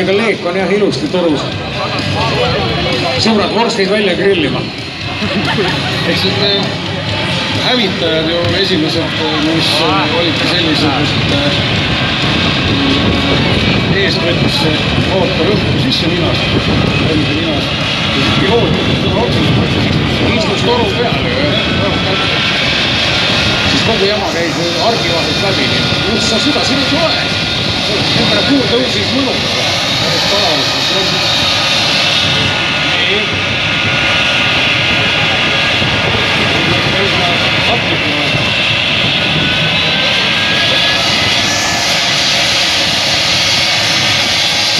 ega leek on jah ilusti torus. sõbrad, vorstid välja grillima. eks need hävitajad ju esimesed, mis olidki sellised, et eest võttis see mootor õhku sisse ninast, enda ninast. piloot seda otsustas. istus toru peal ju siis kogu jama käis argivahelt läbi. just sa seda siin ei tule. temperatuur tõusis mõnusalt. Nii.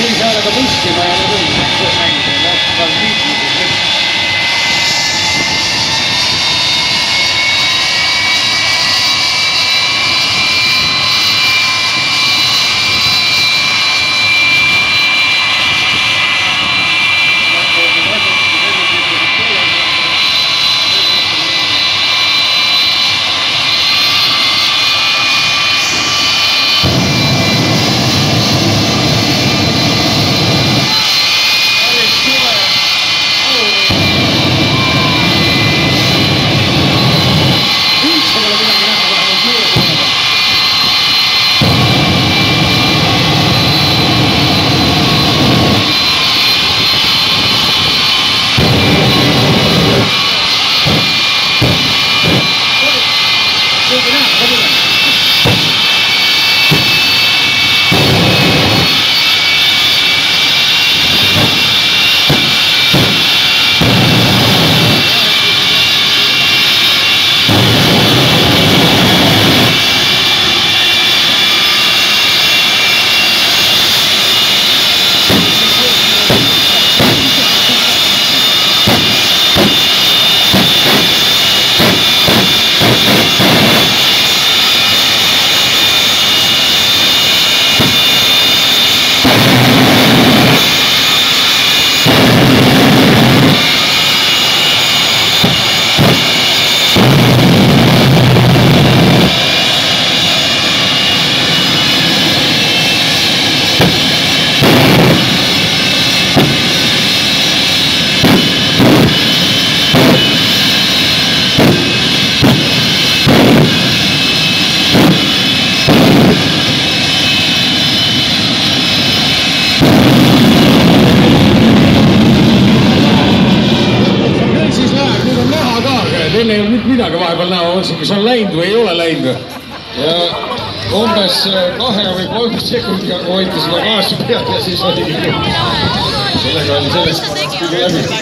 sellise häälega tõsti ma ei ole küll näinud, jah, aga mitte midagi vahepeal mõtlesin, kas on läinud või ei ole läinud. ja umbes kahe või kolme sekundiga hoiti seda gaasi peal ja siis oli sellega oli sellest läbi.